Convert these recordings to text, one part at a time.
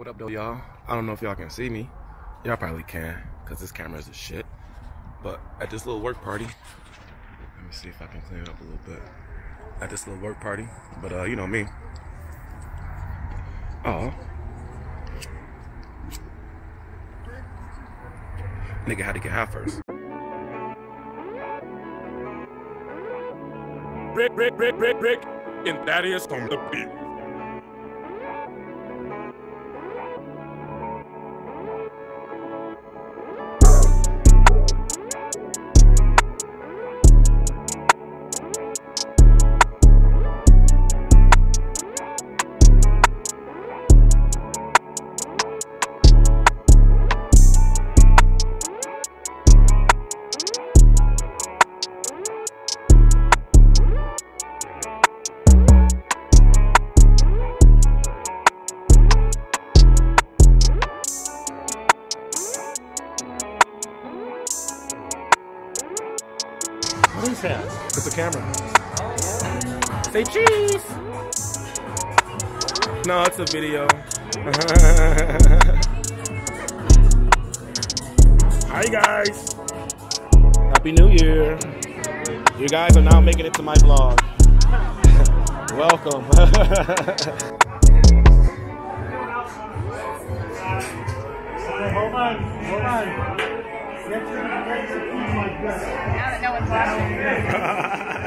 What up though, y'all? I don't know if y'all can see me. Y'all probably can, because this camera is a shit. But at this little work party, let me see if I can clean it up a little bit. At this little work party, but uh, you know me. Oh. Nigga had to get high first. Rick, Rick, Rick, Rick, Rick, and Thaddeus on the beat. What is that? It's a camera. Say cheese. No, it's a video. Hi guys. Happy New Year. You guys are now making it to my vlog. Welcome. hold on, hold on. Now that no one's watching.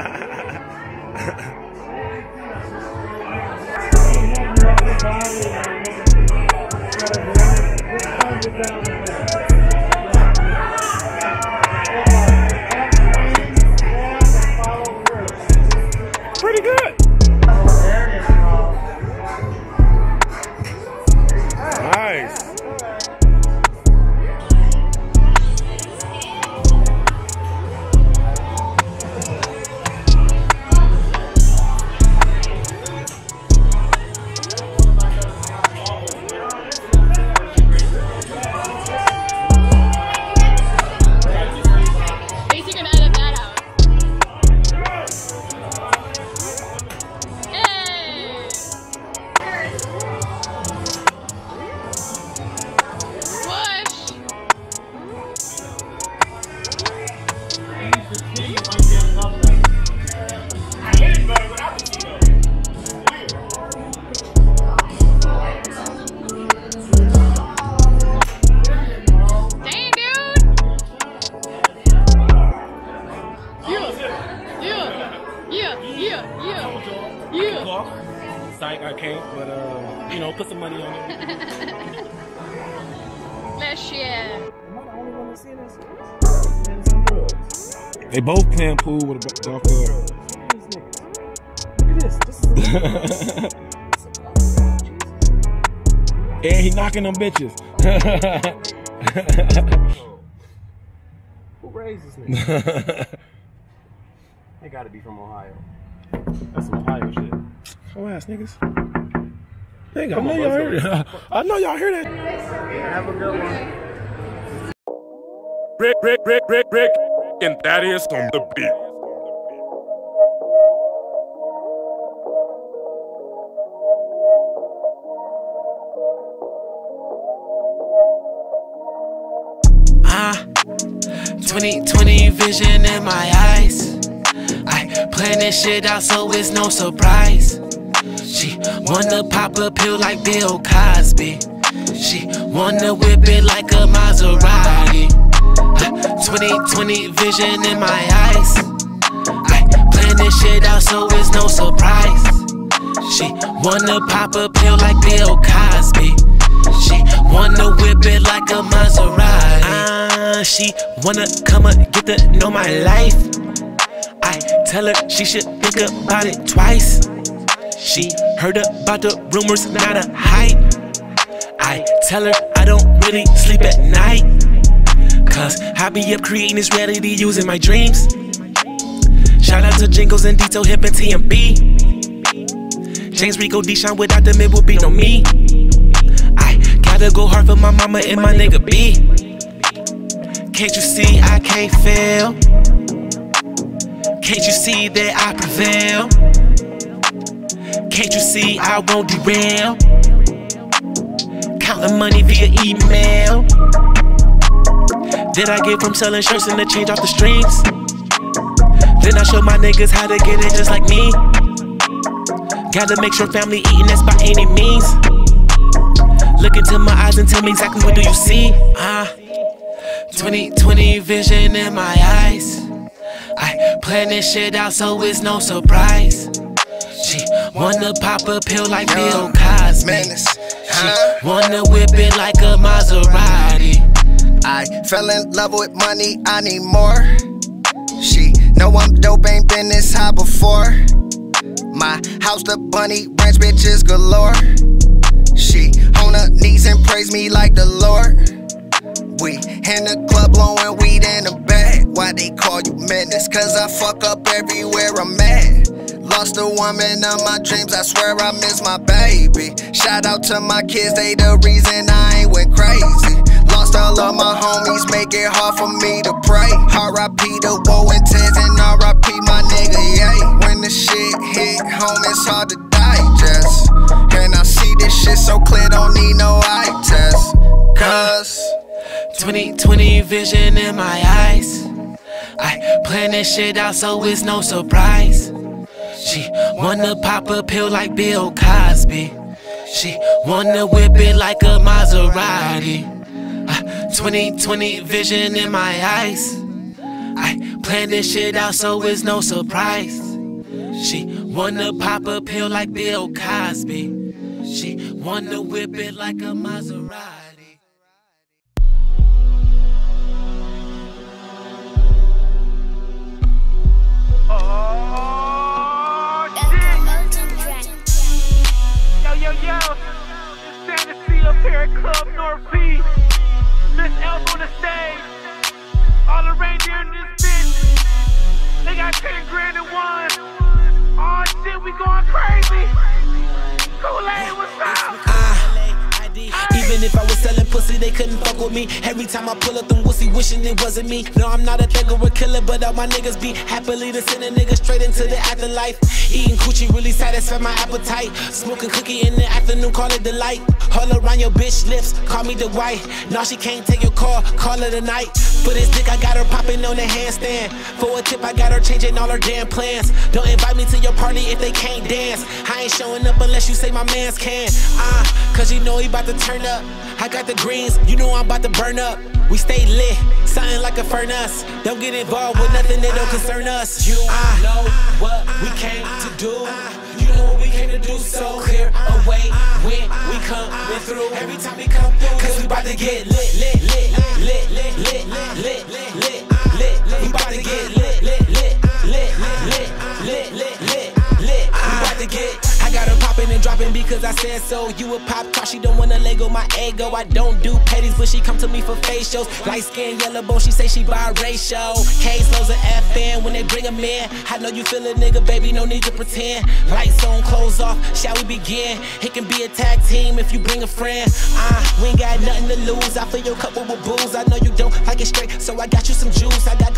They both playing pool with a golf club. and he knocking them bitches. Who raised this nigga? they gotta be from Ohio. That's some Ohio shit. Oh ass niggas. Nigga, I know y'all heard it. I know y'all hear that. Have a good one. Rick, Rick, Rick, Rick, Rick, and Thaddeus on the beat. Ah, 2020 vision in my eyes. I plan this shit out so it's no surprise. She wanna pop a pill like Bill Cosby. She wanna whip it like a Maserati. Ah, 2020 vision in my eyes. I plan this shit out so it's no surprise. She wanna pop a pill like Bill Cosby. She wanna whip it like a Maserati. Ah, she wanna come and get to know my life. I tell her she should think about it twice. She heard about the rumors, not a hype. I tell her I don't really sleep at night. Cause I be up creating this reality using my dreams. Shout out to Jingles and Detail Hip and TMB. James Rico Deshaun without them it would be no me. I gotta go hard for my mama and my nigga B. Can't you see I can't fail? Can't you see that I prevail? Can't you see I won't derail? counting money via email that I get from selling shirts and the change off the streets. Then I show my niggas how to get it just like me. Gotta make sure family eating that's by any means. Look into my eyes and tell me exactly what do you see. Ah, uh, 2020 vision in my eyes. I plan this shit out so it's no surprise. She wanna pop a pill like Bill Cosby. She wanna whip it like a Maserati. I fell in love with money, I need more. She know I'm dope, ain't been this high before. My house, the bunny ranch, bitches galore. She on her knees and praise me like the Lord. We in the club blowing weed in the bag. Why they call you menace? Cause I fuck up everywhere I'm at. Lost a woman of my dreams, I swear I miss my baby. Shout out to my kids, they the reason I ain't went crazy. All of my homies, make it hard for me to pray. RIP the woe and Tez and RIP my nigga, yay. When the shit hit home, it's hard to digest. And I see this shit so clear, don't need no eye test. Cause 2020 vision in my eyes. I plan this shit out so it's no surprise. She wanna pop a pill like Bill Cosby. She wanna whip it like a Maserati. Uh, 2020 vision in my eyes. I plan this shit out so it's no surprise. She wanna pop a pill like Bill Cosby. She wanna whip it like a Maserati. 10 grand in one. Oh shit, we going crazy. Even if I was selling pussy, they couldn't fuck with me. Every time I pull up them wussy, wishing it wasn't me. No, I'm not a thugger or a killer, but all my niggas be happily to send a nigga straight into the afterlife. Eating coochie really satisfy my appetite. Smoking cookie in the afternoon, call it delight. All around your bitch lips, call me the white. Now she can't take your call, call it a night. For this dick, I got her popping on the handstand. For a tip, I got her changing all her damn plans. Don't invite me to your party if they can't dance. I ain't showing up unless you say my mans can. Ah, uh, cause you know he about to turn up. I got the greens, you know I'm about to burn up. We stay lit, something like a furnace. Don't get involved with nothing that don't concern us. You I know what we came to do. You know what we came to do, so clear away when we coming through. Every time we come through, cause we about to get lit, lit, lit, lit, and because I said so. You a pop car, she don't wanna Lego my ego. I don't do petties, but she come to me for facials. Light skin, yellow bone, she say she biracial. Case lows of FN when they bring 'em in. I know you feel a nigga, baby, no need to pretend. Lights on, clothes off, shall we begin? It can be a tag team if you bring a friend. Ah, uh, we ain't got nothing to lose. I fill your cup with booze. I know you don't like it straight, so I got you some juice. I got and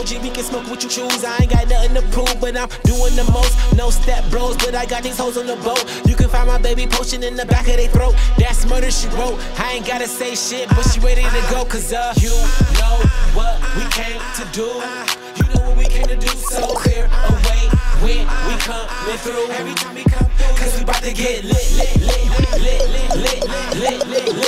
OG, we can smoke what you choose. I ain't got nothing to prove, but I'm doing the most. No step bros, but I got these hoes on the boat. You can find my baby potion in the back of their throat. That's murder she wrote. I ain't gotta say shit, but she ready to go. Cause uh, you know what we came to do. You know what we came to do. So clear away when we coming through. Every time we come through, cause we about to get lit, lit, lit, lit, lit, lit, lit, lit, lit.